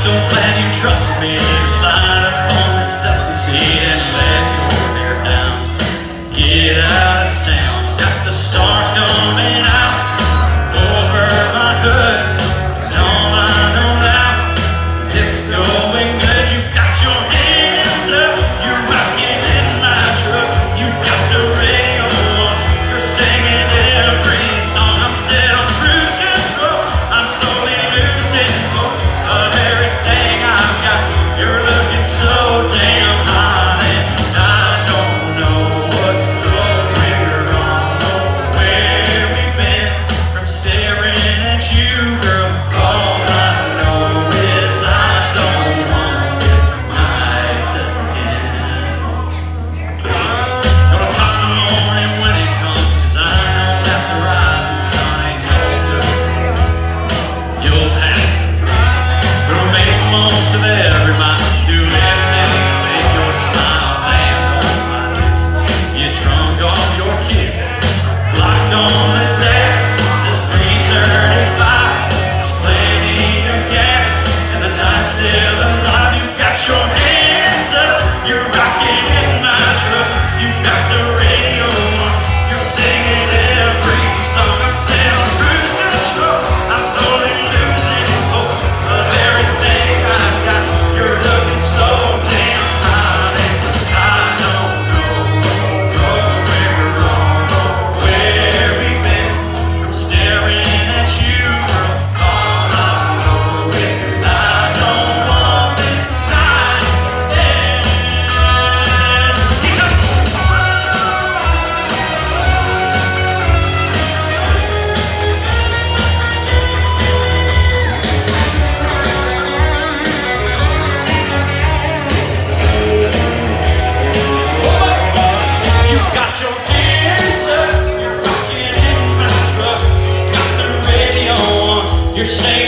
so glad you trust me. To slide up on this dusty seat still alive. You got your hands up. You're rocking in my truck. You got the radio on. You're singing every song. I said I'm control. I'm slowly losing hope I got. You're looking so damn hot, and I don't know, where we've been. I'm staring at you. You're saying